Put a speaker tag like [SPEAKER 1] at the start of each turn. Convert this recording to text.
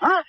[SPEAKER 1] Huh?